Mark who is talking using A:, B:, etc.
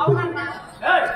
A: అవునన్నా
B: ఏయ్!